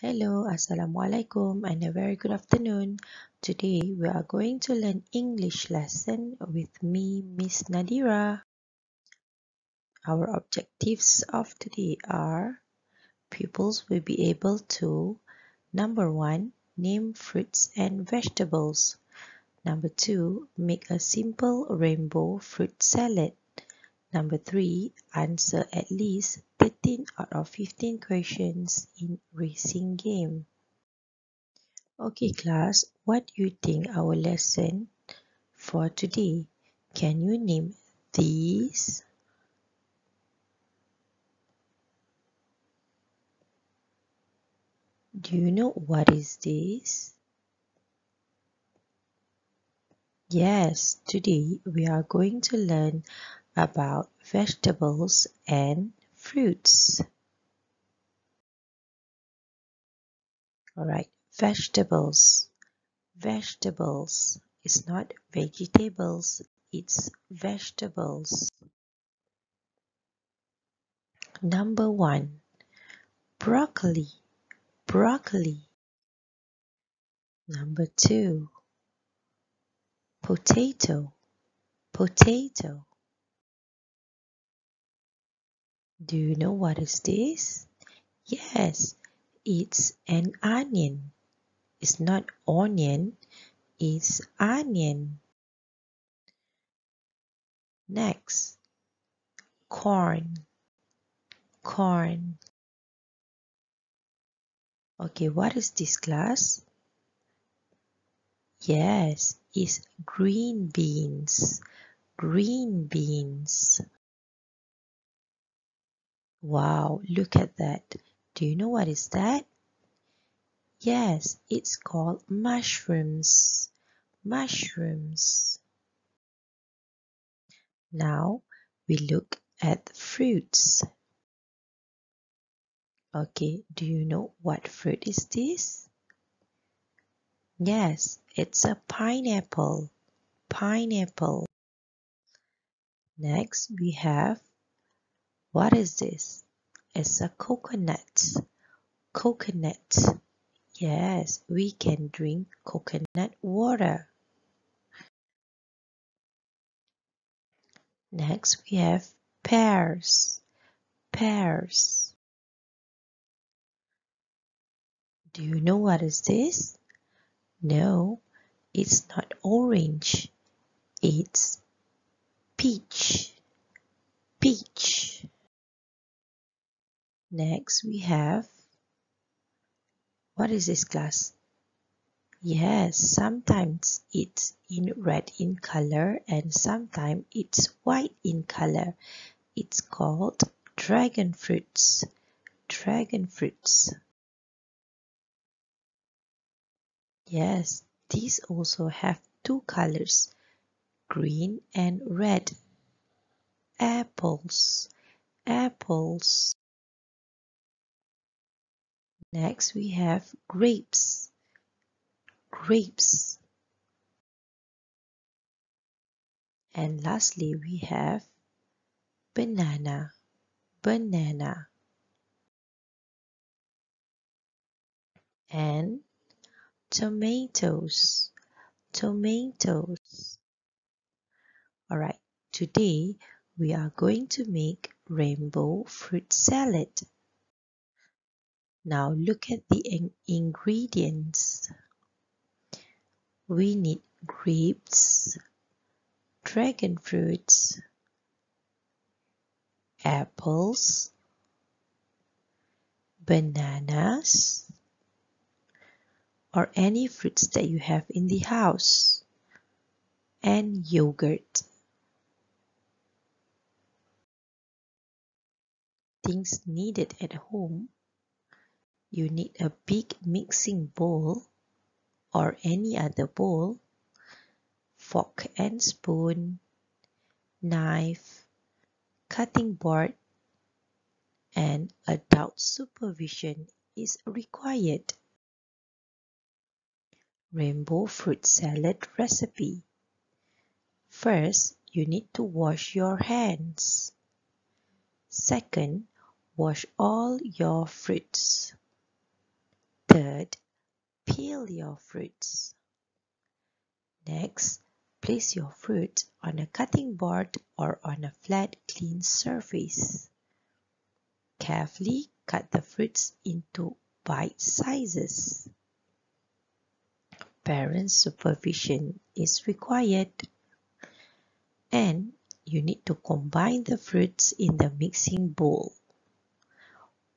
Hello, Assalamualaikum and a very good afternoon. Today we are going to learn English lesson with me, Miss Nadhirah. Our objectives of today are pupils will be able to number one, name fruits and vegetables. Number two, make a simple rainbow fruit salad. Number three, answer at least 13 out of 15 questions in racing game. Okay class, what do you think our lesson for today? Can you name these? Do you know what is this? Yes, today we are going to learn about vegetables and fruits. Alright, vegetables. Vegetables. It's not vegetables, it's vegetables. Number one, broccoli. Broccoli. Number two, potato. Potato. Do you know what is this? Yes, it's an onion. It's not onion, it's onion. Next, corn. Corn. Okay, what is this class? Yes, it's green beans. Green beans. Wow, look at that. Do you know what is that? Yes, it's called mushrooms. Mushrooms. Now we look at fruits. Okay, do you know what fruit is this? Yes, it's a pineapple. Pineapple. Next we have, what is this? It's a coconut. Coconut. Yes, we can drink coconut water. Next we have pears. Pears. Do you know what is this? No, it's not orange. It's peach. Peach. Next we have, what is this class? Yes, sometimes it's in red in color and sometimes it's white in color. It's called dragon fruits. Dragon fruits. Yes, these also have two colors, green and red. Apples. Apples. Next we have grapes. Grapes. And lastly we have banana. Banana. And tomatoes. Tomatoes. Alright, today we are going to make rainbow fruit salad. Now look at the in ingredients. We need grapes, dragon fruits, apples, bananas, or any fruits that you have in the house, and yogurt. Things needed at home you need a big mixing bowl or any other bowl, fork and spoon, knife, cutting board, and adult supervision is required. Rainbow fruit salad recipe. First, you need to wash your hands. Second, wash all your fruits. Peel your fruits. Next, place your fruit on a cutting board or on a flat clean surface. Carefully cut the fruits into bite sizes. Parent supervision is required and you need to combine the fruits in the mixing bowl.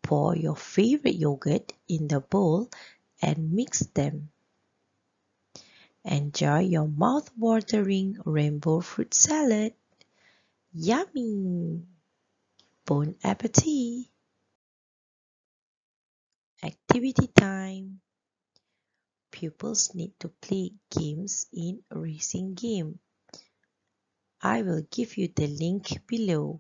Pour your favorite yogurt in the bowl and mix them. Enjoy your mouth-watering rainbow fruit salad. Yummy! Bon appetit! Activity time. Pupils need to play games in racing game. I will give you the link below.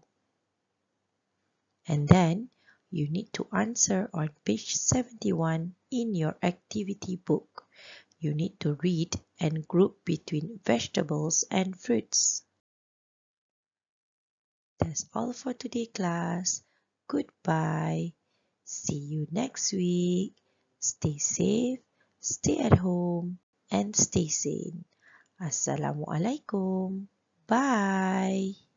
And then you need to answer on page 71 in your activity book. You need to read and group between vegetables and fruits. That's all for today class. Goodbye. See you next week. Stay safe, stay at home, and stay sane. Assalamualaikum. Bye.